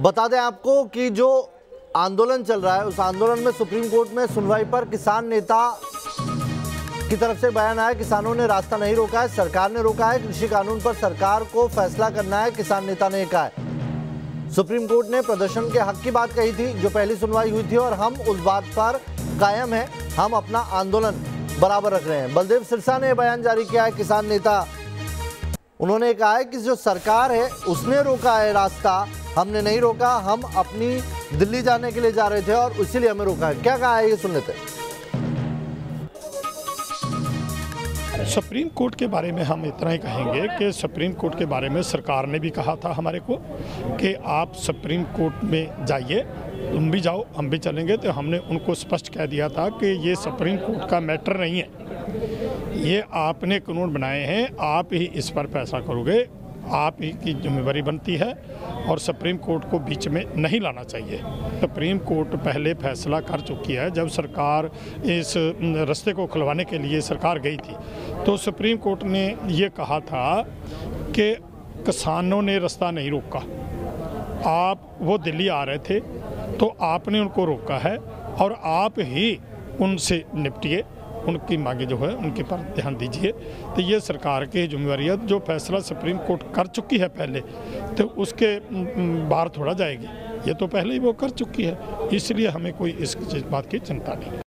बता दें आपको कि जो आंदोलन चल रहा है, उस आंदोलन में सुप्रीम कोर्ट में सुनवाई पर किसान नेता की तरफ़ से बयान आया, किसानों ने रास्ता नहीं रोका है, सरकार ने रोका है, कृषि कानून पर सरकार को फैसला करना है, किसान नेता ने कहा है। सुप्रीम कोर्ट ने प्रदर्शन के हक की बात कही थी, जो पहली सुनवाई हुई थी, और हम उस बात पर कायम है, हम अपना आंदोलन बराबर रख रहे हैं। बलदेव सिरसा ने बयान जारी किया है, किसान नेता उन्होंने कहा है कि जो सरकार है, उसने रोका है रास्ता। हमने नहीं रोका, हम अपनी दिल्ली जाने के लिए जा रहे थे और इसीलिए हमें रोका है। क्या कहा है ये सुन लेते सुप्रीम कोर्ट के बारे में हम इतना ही कहेंगे कि सुप्रीम कोर्ट के बारे में सरकार ने भी कहा था हमारे को कि आप सुप्रीम कोर्ट में जाइए, तुम भी जाओ, हम भी चलेंगे। तो हमने उनको स्पष्ट कह दिया था कि ये सुप्रीम कोर्ट का मैटर नहीं है। ये आपने कानून बनाए हैं, आप ही इस पर फैसला करोगे, आप ही की जिम्मेवारी बनती है और सुप्रीम कोर्ट को बीच में नहीं लाना चाहिए। सुप्रीम कोर्ट पहले फैसला कर चुकी है, जब सरकार इस रास्ते को खुलवाने के लिए सरकार गई थी तो सुप्रीम कोर्ट ने ये कहा था कि किसानों ने रास्ता नहीं रोका। आप, वो दिल्ली आ रहे थे तो आपने उनको रोका है और आप ही उनसे निपटिए। उनकी मांगे जो है, उनके पर ध्यान दीजिए। तो ये सरकार की जिम्मेवारी है। जो फैसला सुप्रीम कोर्ट कर चुकी है पहले तो उसके बाहर थोड़ा जाएगी। ये तो पहले ही वो कर चुकी है। इसलिए हमें कोई इस बात की चिंता नहीं।